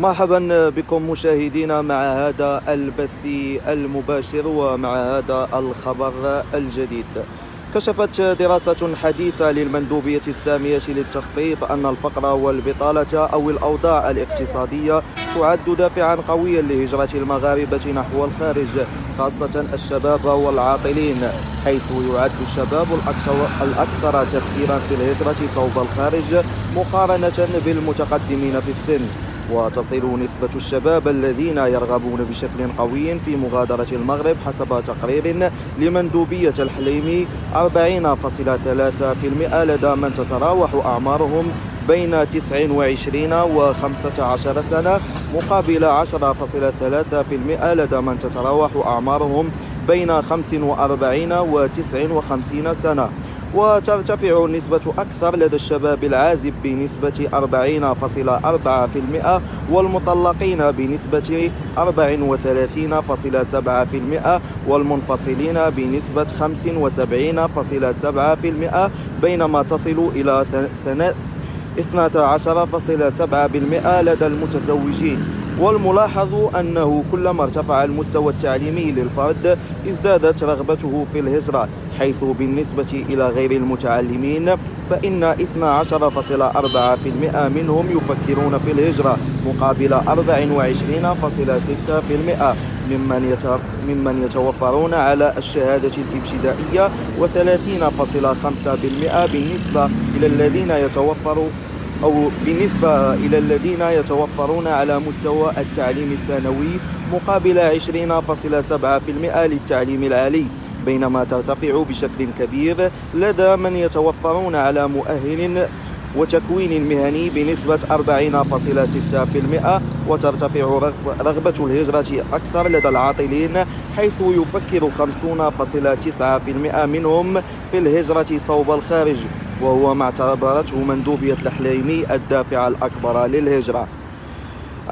مرحبا بكم مشاهدينا مع هذا البث المباشر ومع هذا الخبر الجديد. كشفت دراسة حديثة للمندوبية السامية للتخطيط أن الفقر والبطالة أو الأوضاع الاقتصادية تعد دافعا قويا لهجرة المغاربة نحو الخارج خاصة الشباب والعاطلين حيث يعد الشباب الأكثر تفكيرا في الهجرة صوب الخارج مقارنة بالمتقدمين في السن. وتصل نسبة الشباب الذين يرغبون بشكل قوي في مغادرة المغرب حسب تقرير لمندوبية الحليمي 40.3% لدى من تتراوح أعمارهم بين 29 و 15 سنة مقابل 10.3% لدى من تتراوح أعمارهم بين 45 و 59 سنة. وترتفع النسبة أكثر لدى الشباب العازب بنسبة 40.4% والمطلقين بنسبة 34.7% والمنفصلين بنسبة 75.7% بينما تصل إلى 12.7% لدى المتزوجين. والملاحظ أنه كلما ارتفع المستوى التعليمي للفرد ازدادت رغبته في الهجرة حيث بالنسبة إلى غير المتعلمين فإن 12.4% منهم يفكرون في الهجرة مقابل 24.6% ممن ممن يتوفرون على الشهادة الابتدائية و30.5% بالنسبة إلى الذين يتوفروا أو بالنسبة إلى الذين يتوفرون على مستوى التعليم الثانوي مقابل 20.7% للتعليم العالي بينما ترتفع بشكل كبير لدى من يتوفرون على مؤهل وتكوين مهني بنسبة 40.6% وترتفع رغبة الهجرة أكثر لدى العاطلين حيث يفكر 50.9% منهم في الهجرة صوب الخارج. وهو ما اعتبرته مندوبية الحليمي الدافع الأكبر للهجرة.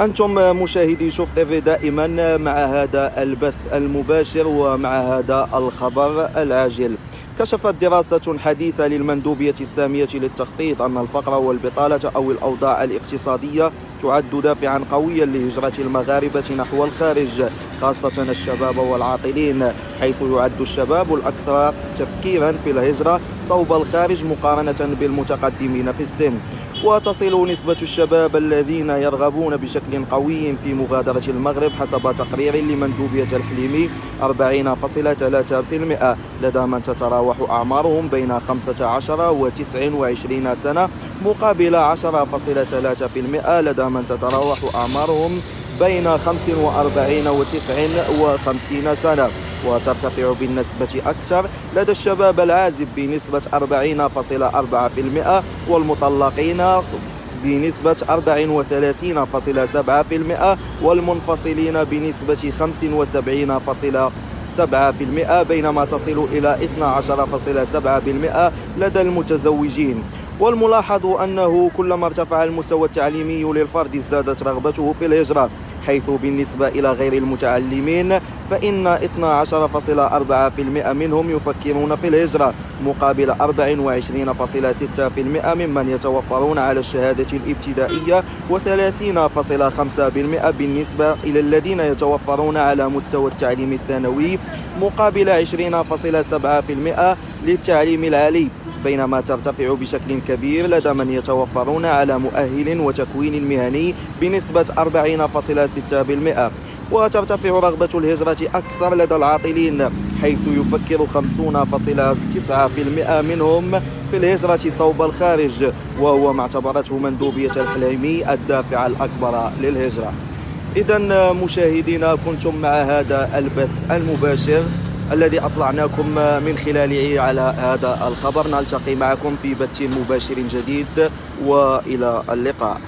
أنتم مشاهدي شوف تيفي دائما مع هذا البث المباشر ومع هذا الخبر العاجل. كشفت دراسة حديثة للمندوبية السامية للتخطيط أن الفقر والبطالة أو الأوضاع الاقتصادية تعد دافعا قويا لهجرة المغاربة نحو الخارج خاصة الشباب والعاطلين حيث يعد الشباب الأكثر تفكيرا في الهجرة صوب الخارج مقارنة بالمتقدمين في السن. وتصل نسبة الشباب الذين يرغبون بشكل قوي في مغادرة المغرب حسب تقرير لمندوبية الحليمي. 40.3% لدى من تتراوح أعمارهم بين 15 و 29 سنة مقابل 10.3% لدى من تتراوح أعمارهم بين 45 و 59 سنة. وترتفع بالنسبة أكثر لدى الشباب العازب بنسبة 40.4% والمطلقين بنسبة 34.7% والمنفصلين بنسبة 75.7% بينما تصل إلى 12.7% لدى المتزوجين. والملاحظ أنه كلما ارتفع المستوى التعليمي للفرد ازدادت رغبته في الهجرة. حيث بالنسبة إلى غير المتعلمين فإن 12.4% منهم يفكرون في الهجرة مقابل 24.6% ممن يتوفرون على الشهادة الابتدائية و30.5% بالنسبة إلى الذين يتوفرون على مستوى التعليم الثانوي مقابل 20.7% للتعليم العالي. بينما ترتفع بشكل كبير لدى من يتوفرون على مؤهل وتكوين مهني بنسبة 40.6% وترتفع رغبة الهجرة أكثر لدى العاطلين حيث يفكر 50.9% منهم في الهجرة صوب الخارج وهو ما اعتبرته مندوبية الحليمي الدافع الأكبر للهجرة. إذا مشاهدينا كنتم مع هذا البث المباشر. الذي أطلعناكم من خلاله على هذا الخبر. نلتقي معكم في بث مباشر جديد وإلى اللقاء.